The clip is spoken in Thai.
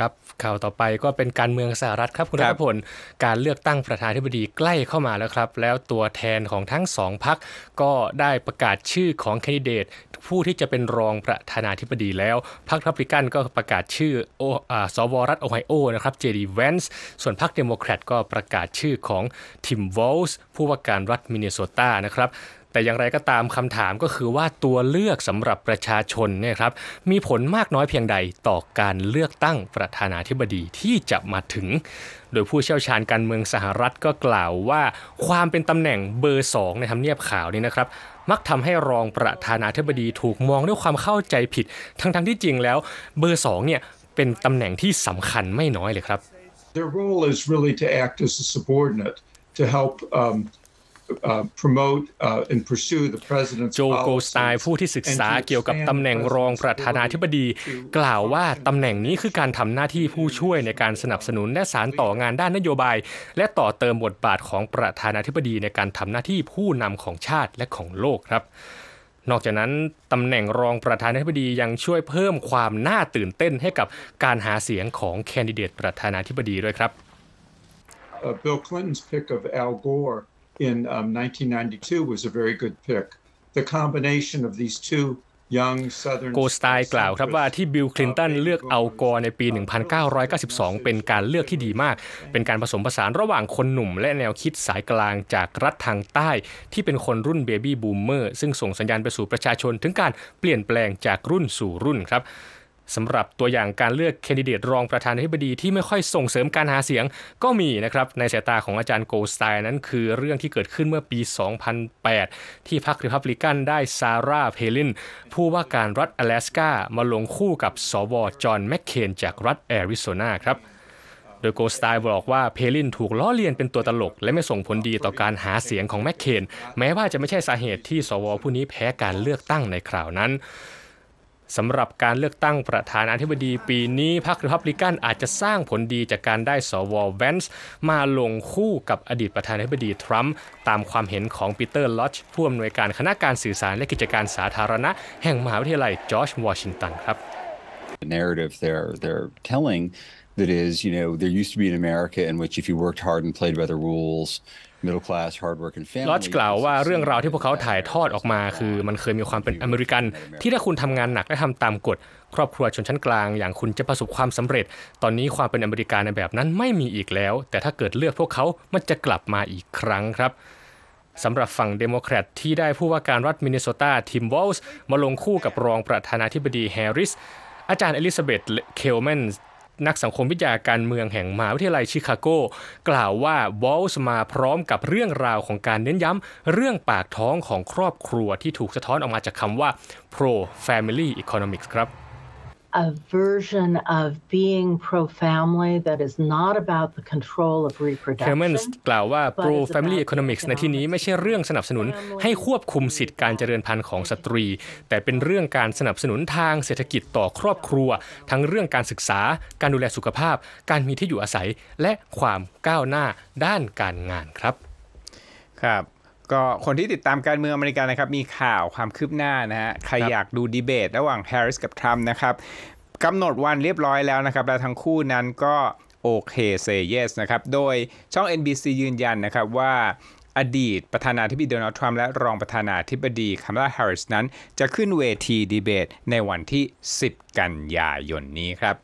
ครับข่าวต่อไปก็เป็นการเมืองสหรัฐครับคุณรัฐพลการเลือกตั้งประธานาธิบดีใกล้เข้ามาแล้วครับ แล้วตัวแทนของทั้งสองพรรคก็ได้ประกาศชื่อของ candidate ผู้ที่จะเป็นรองประธานาธิบดีแล้ว พรรครีพับลิกันก็ประกาศชื่อสว.รัฐโอไฮโอนะครับเจดีแวนส์ส่วนพรรคเดโมแครตก็ประกาศชื่อของทิมวอลส์ผู้ว่าการรัฐมินนิโซตานะครับแต่อย่างไรก็ตามคำถามก็คือว่าตัวเลือกสำหรับประชาชนเนี่ยครับมีผลมากน้อยเพียงใดต่อการเลือกตั้งประธานาธิบดีที่จะมาถึง โดยผู้เชี่ยวชาญการเมืองสหรัฐก็กล่าวว่า ความเป็นตำแหน่งเบอร์สองในทำเนียบขาวนี่นะครับ มักทำให้รองประธานาธิบดีถูกมองด้วยความเข้าใจผิด ทั้งๆทที่จริงแล้วเบอร์สองเนี่ยเป็นตำแหน่งที่สำคัญไม่น้อยเลยครับ Their role is really to act as a subordinate to help um, โจโกสไตน์ผู้ที่ศึกษาเกี่ยวกับตำแหน่งรองประธานาธิบดี กล่าวว่าตำแหน่งนี้คือการทำหน้าที่ผู้ช่วยในการสนับสนุนและสารต่องานด้านนโยบาย และต่อเติมบทบาทของประธานาธิบดีในการทำหน้าที่ผู้นำของชาติและของโลกครับนอกจากนั้นตำแหน่งรองประธานาธิบดียังช่วยเพิ่มความน่าตื่นเต้นให้กับการหาเสียงของแคนดิเดตประธานาธิบดีด้วยครับ uh, Bill Clinton's pick of Al Gore in um, 1992 was a very good pick. The combination of these two โกสไตน์กล่าวครับว่าที่บิลคลินตันเลือกเอากอร์ในปี 1992 เป็นการเลือกที่ดีมาก เป็นการผสมผสานระหว่างคนหนุ่ม และแนวคิดสายกลางจากรัฐทางใต้ ที่เป็นคนรุ่น baby boomer ซึ่งส่งสัญญาณไปสู่ประชาชนถึงการเปลี่ยนแปลงจากรุ่นสู่รุ่นครับ สำหรับตัวอย่างการเลือก candidate รองประธานาธิบดีที่ไม่ค่อยส่งเสริมการหาเสียงก็มีนะครับในสายตาของอาจารย์โกสไตน์นั้นคือเรื่องที่เกิดขึ้นเมื่อปี 2008 ที่พรรครีพับลิกันได้ซาร่าเพลินผู้ว่าการรัฐอลาสกามาลงคู่กับสว.จอห์นแมคเคนจากรัฐแอริโซนาครับโดยโกสไตน์บอกว่าเพลินถูกล้อเลียนเป็นตัวตลก และไม่ส่งผลดีต่อการหาเสียงของแมคเคนแม้ว่าจะไม่ใช่สาเหตุที่สว.ผู้นี้แพ้การเลือกตั้งในคราวนั้น สำหรับการเลือกตั้งประธานาธิบดีปีนี้พรรครีพับลิกันอาจจะสร้างผลดีจากการได้สว.แวนส์มาลงคู่กับอดีตประธานาธิบดีทรัมป์ตามความเห็นของปีเตอร์ลอชผู้อำนวยการคณะการสื่อสารและกิจการสาธารณะ แห่งมหาวิทยาลัยจอร์จวอชิงตันครับ The narrative they're they're telling that is, you know, there used to be an America in which if you worked hard and played by the rules, ลอดกล่าวว่าเรื่องราวที่พวกเขาถ่ายทอดออกมาคือมันเคยมีความเป็นอเมริกัน ที่ถ้าคุณทำงานหนักและทำตามกฎ ครอบครัวชนชั้นกลาง อย่างคุณจะประสบความสำเร็จ ตอนนี้ความเป็นอเมริกันในแบบนั้นไม่มีอีกแล้ว แต่ถ้าเกิดเลือกพวกเขา มันจะกลับมาอีกครั้งครับสำหรับฝั่งเดโมแครตที่ได้ผู้ว่าการรัฐมินนิโซตาทิมวอลส์มาลงคู่กับรองประธานาธิบดีแฮร์ริสอาจารย์เอลิซาเบธเคลแมน นักสังคมวิทยาการเมืองแห่งมหาวิทยาลัยชิคาโก กล่าวว่าวอลส์มาพร้อมกับเรื่องราวของการเน้นย้ำเรื่องปากท้องของครอบครัวที่ถูกสะท้อนออกมาจากคำว่า pro family economics ครับ a version of being pro-family that is not about the control of reproduction. Clemens กล่าวว่า pro family economics ในที่นี้ไม่ใช่เรื่องสนับสนุนให้ควบคุมสิทธิการเจริญพันธุ์ของสตรี แต่เป็นเรื่องการสนับสนุนทางเศรษฐกิจต่อครอบครัว ทั้งเรื่องการศึกษา การดูแลสุขภาพ การมีที่อยู่อาศัย และความก้าวหน้าด้านการงานครับ ครับ ก็คนที่ติดตามการเมืองอเมริกันนะครับ มีข่าวความคืบหน้านะฮะ ใครอยากดูดีเบต ระหว่างแฮร์ริสกับทรัมป์นะครับกำหนดวันเรียบร้อยแล้วนะครับ และทั้งคู่นั้นก็โอเค say yes นะครับ โดยช่อง NBC ยืนยันนะครับว่าอดีตประธานาธิบดีโดนัลด์ทรัมป์และรองประธานาธิบดีคามาลาแฮร์ริสนั้น จะขึ้นเวทีดีเบต ในวันที่ 10 กันยายนนี้ครับ